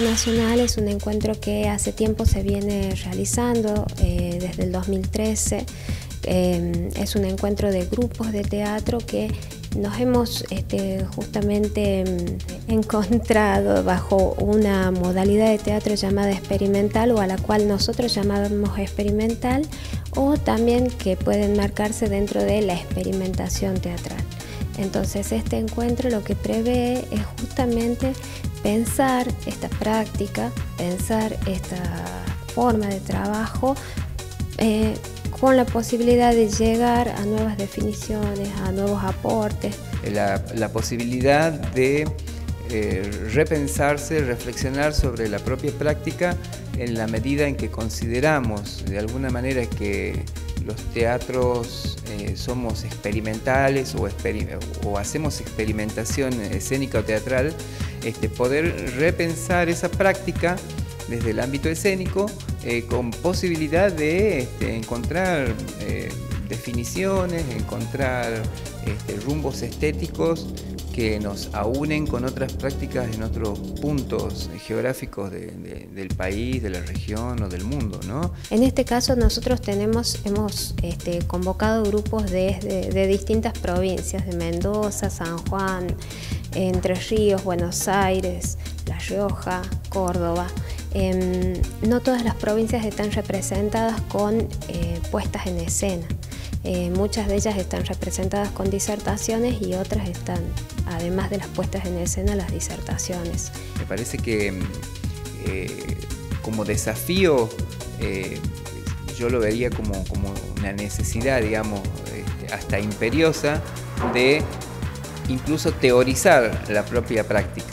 Nacional es un encuentro que hace tiempo se viene realizando, eh, desde el 2013. Eh, es un encuentro de grupos de teatro que nos hemos este, justamente mm, encontrado bajo una modalidad de teatro llamada experimental o a la cual nosotros llamamos experimental o también que pueden marcarse dentro de la experimentación teatral. Entonces este encuentro lo que prevé es justamente pensar esta práctica, pensar esta forma de trabajo eh, con la posibilidad de llegar a nuevas definiciones, a nuevos aportes. La, posibilidad de eh, repensarse, reflexionar sobre la propia práctica en la medida en que consideramos de alguna manera que los teatros eh, somos experimentales o, hacemos experimentación escénica o teatral, este, poder repensar esa práctica desde el ámbito escénico eh, con posibilidad de este, encontrar eh, definiciones, encontrar este, rumbos estéticos que nos aúnen con otras prácticas en otros puntos geográficos del país, de la región o del mundo. ¿no? En este caso nosotros tenemos, hemos este, convocado grupos de, de, distintas provincias, de Mendoza, San Juan, Entre Ríos, Buenos Aires, La Rioja, Córdoba. Em, no todas las provincias están representadas con eh, puestas en escena. Eh, muchas de ellas están representadas con disertaciones y otras están, además de las puestas en escena, las disertaciones. Me parece que eh, como desafío yo lo vería como, como una necesidad, digamos, este, hasta imperiosa de incluso teorizar la propia práctica.